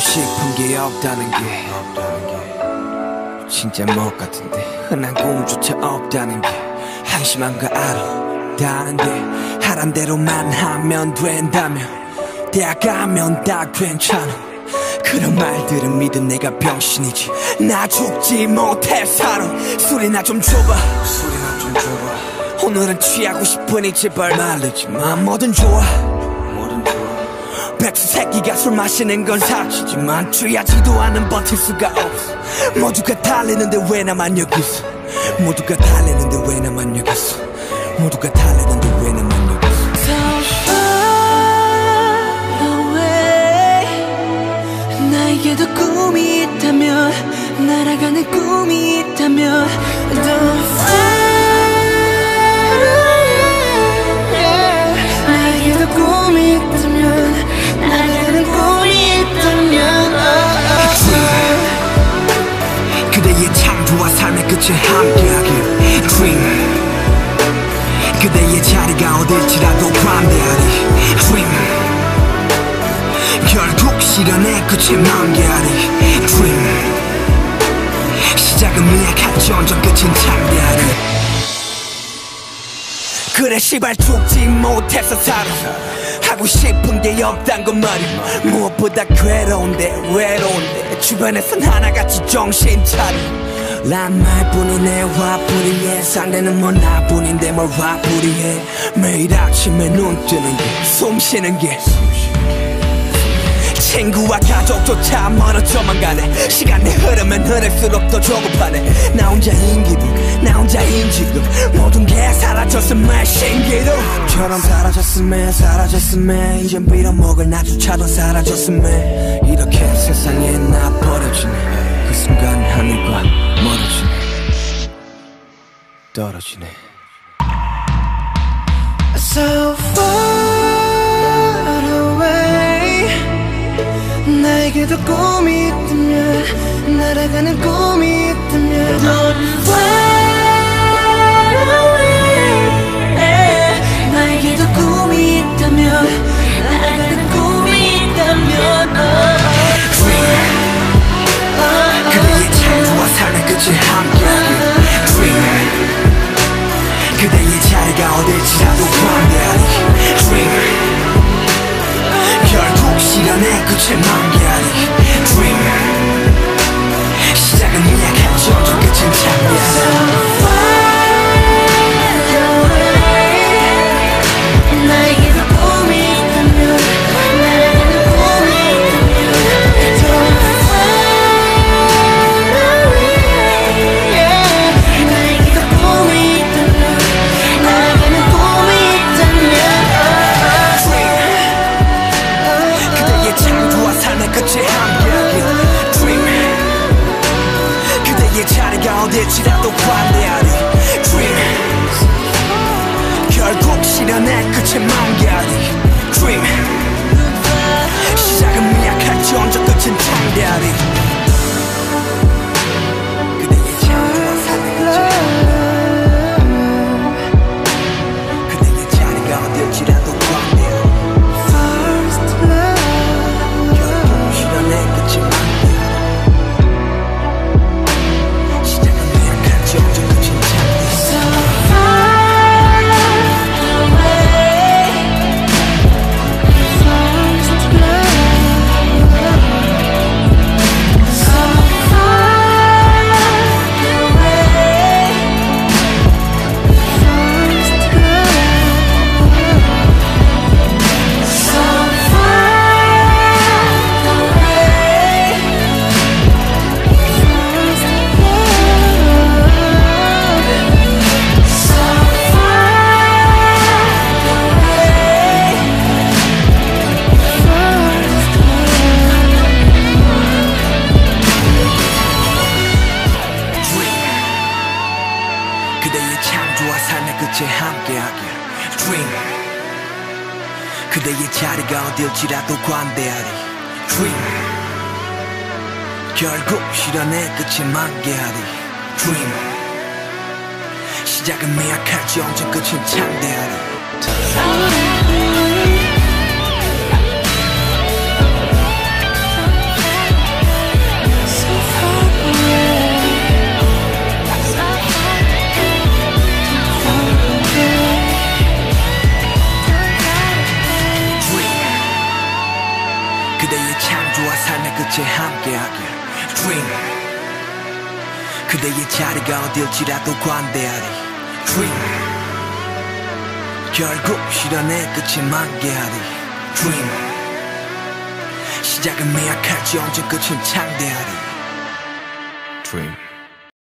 싶은 게 없다는 게 진짜 못 같은데? 흔한 꿈조차 없다는 게 한심한 거 알아 다른데 하란 대로만 하면 된다면 대학 가면 다 괜찮아. 그런 말들은 믿은 내가 병신이지. 나 죽지 못해 살아 술이나 좀 줘봐. 술이나 좀 줘봐. 오늘은 취하고 싶으니 제발 말리지 마. 뭐든 좋아 뭐든 좋아 백수 새끼가 술 마시는 건 사치지만 취하지도 않은 버틸 수가 없어. 모두가 달리는데 왜 나만 여기 있어? 모두가 달리는데 왜 나만 여기 있어? 모두가 달리는데 왜 나만 여기 있어? So far away 나에게도 꿈이 있다면 날아가는 꿈이 있다면 Don't fly 꿈이 있다면 끝에 함께하길 Dream. 그대의 자리가 어딜지라도 관대하리 Dream. 결국 실현의 끝에 만개하리 Dream. 시작은 미약하지 언젠 끝은 창대하리. 그래 시발 죽지 못해서 살아. 하고 싶은 게 없단 건 말이 무엇보다 괴로운데 외로운데. 주변에선 하나같이 정신 차려 난 말뿐이네 화풀이해 상대는 뭐 나뿐인데 뭘 화풀이해 매일 아침에 눈 뜨는 게 숨 쉬는 게. 친구와 가족조차 멀어져만 가네 시간이 흐르면 흐를수록 더 조급하네. 나 혼자인 기분 나 혼자인 지금 모든 게 사라졌음에 신기루처럼 사라졌음에 사라졌음에. 이젠 빌어먹을 나조차도 사라졌음에. 이렇게 세상에 나 버려지네. 그 순간 하늘과 떨어지네. So far away 나에게도 꿈이 있다면 날아가는 꿈이 있다면. Don't fly away 나에게도 꿈이 있다면 자리가 어딜지라도 관대하리 Dream 결국 실현의 끝에 만개하리 Dream 시작은 자리가 어딜지라도 관대하리 그대의 자리가 어딜지라도 관대하리. Dream. 결국 실현의 끝에 만개하리. Dream. 시작은 미약할지 언제 끝은 창대하리 그대의 창조와 삶의 끝에 함께하길 Dream. 그대의 자리가 어딜지라도 관대하리. Dream. 결국 실현의 끝에 만개하리. Dream. 시작은 미약할지 언제 끝은 창대하리. Dream.